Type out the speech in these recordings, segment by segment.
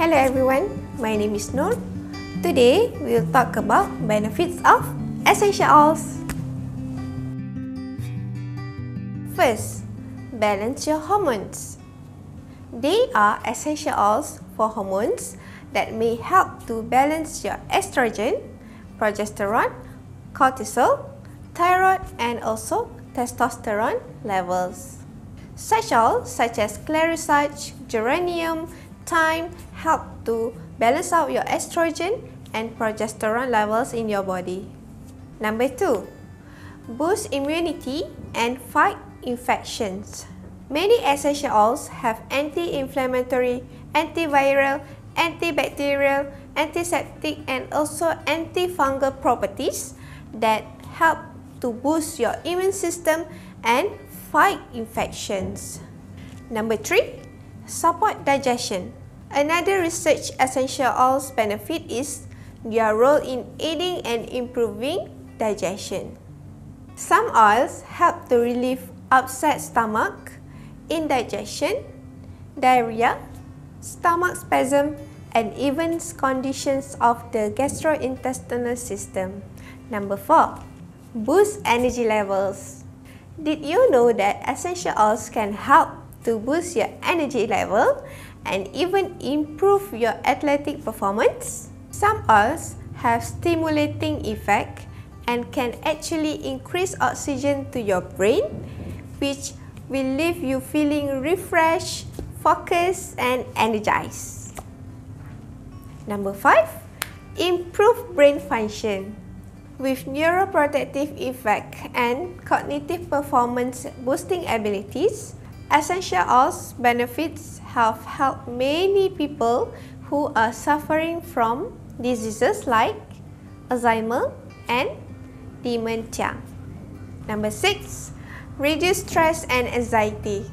Hello everyone, my name is Nur. Today, we'll talk about benefits of essential oils. First, balance your hormones. They are essential oils for hormones that may help to balance your estrogen, progesterone, cortisol, thyroid and also testosterone levels. Such oils such as clary sage, geranium, thyme help to balance out your estrogen and progesterone levels in your body. Number two, boost immunity and fight infections. Many essential oils have anti-inflammatory, antiviral, antibacterial, antiseptic and also antifungal properties that help to boost your immune system and fight infections. Number three, support digestion. Another research essential oils benefit is their role in aiding and improving digestion. Some oils help to relieve upset stomach, indigestion, diarrhea, stomach spasm, and even conditions of the gastrointestinal system. Number 4. Boost energy levels. Did you know that essential oils can help to boost your energy level and even improve your athletic performance? Some oils have stimulating effect and can actually increase oxygen to your brain which will leave you feeling refreshed, focused and energized. Number 5. Improve brain function. With neuroprotective effect and cognitive performance boosting abilities, essential oils benefits have helped many people who are suffering from diseases like Alzheimer and dementia. Number 6. Reduce stress and anxiety.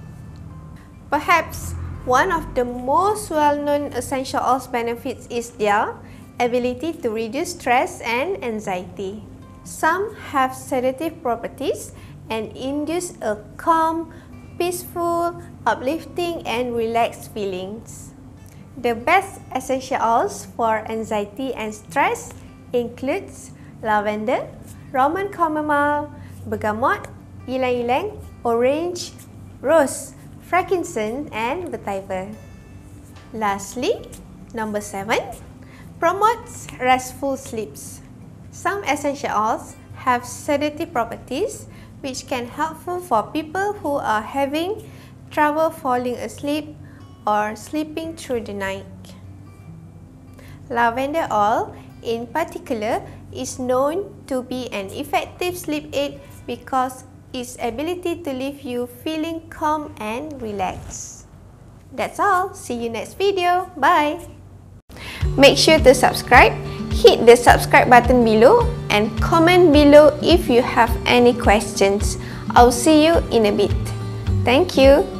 Perhaps one of the most well-known essential oils benefits is their ability to reduce stress and anxiety. Some have sedative properties and induce a calm, peaceful, uplifting and relaxed feelings. The best essential oils for anxiety and stress includes lavender, Roman chamomile, bergamot, ylang-ylang, orange, rose, frankincense and vetiver. Lastly, number 7, promotes restful sleeps. Some essential oils have sedative properties which can helpful for people who are having trouble falling asleep or sleeping through the night. Lavender oil in particular is known to be an effective sleep aid because its ability to leave you feeling calm and relaxed. That's all. See you next video. Bye. Make sure to subscribe, hit the subscribe button below and comment below if you have any questions. I'll see you in a bit. Thank you.